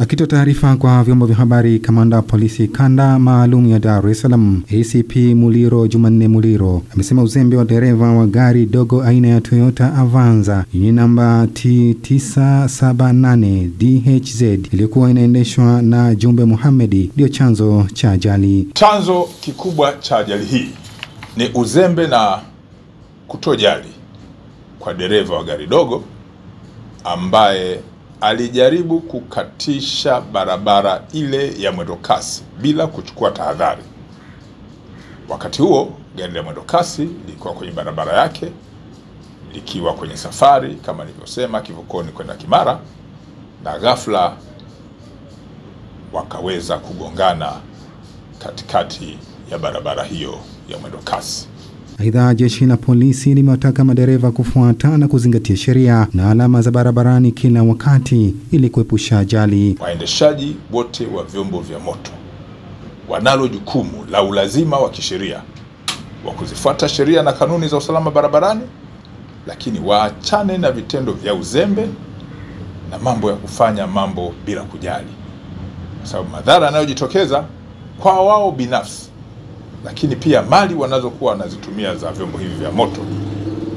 Akitoa taarifa kwa vyombo vya habari, kamanda wa polisi kanda maalum ya Dar es Salaam ACP Muliro Jumanne Muliro amesema uzembe wa dereva wa gari dogo aina ya Toyota Avanza yenye namba T978 DHZ iliyokuwa inaendeshwa na Jumbe Muhamedi ndiyo chanzo cha ajali. Chanzo kikubwa cha ajali hii ni uzembe na kutojali kwa dereva wa gari dogo ambaye alijaribu kukatisha barabara ile ya mwendokasi bila kuchukua tahadhari. Wakati huo gari la mwendokasi lilikuwa kwenye barabara yake likiwa kwenye safari kama nilivyosema, kivukoni kwenda Kimara, na ghafla wakaweza kugongana katikati ya barabara hiyo ya mwendokasi. Aidha, jeshi la polisi limewataka madereva kufuata na kuzingatia sheria na alama za barabarani kila wakati ili kuepusha ajali. Waendeshaji wote wa vyombo vya moto wanalo jukumu la ulazima wa kisheria wa kuzifuata sheria na kanuni za usalama barabarani, lakini waachane na vitendo vya uzembe na mambo ya kufanya mambo bila kujali, kwa sababu madhara yanayojitokeza kwa wao binafsi lakini pia mali wanazokuwa wanazitumia za vyombo hivi vya moto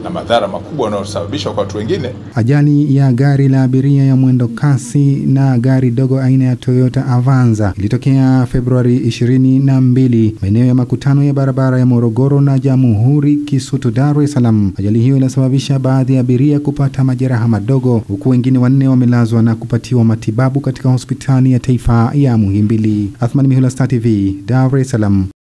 na madhara makubwa wanayosababisha kwa watu wengine. Ajali ya gari la abiria ya mwendo kasi na gari dogo aina ya Toyota Avanza ilitokea Februari 22 maeneo ya makutano ya barabara ya Morogoro na Jamhuri Kisutu, Dar es Salaam. Ajali hiyo ilisababisha baadhi ya abiria kupata majeraha madogo, huku wengine wanne wamelazwa na kupatiwa matibabu katika hospitali ya taifa ya Muhimbili. Athmani Mihula, Star TV, Dar es Salaam.